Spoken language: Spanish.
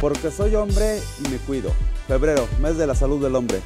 Porque soy hombre y me cuido. Febrero, mes de la salud del hombre.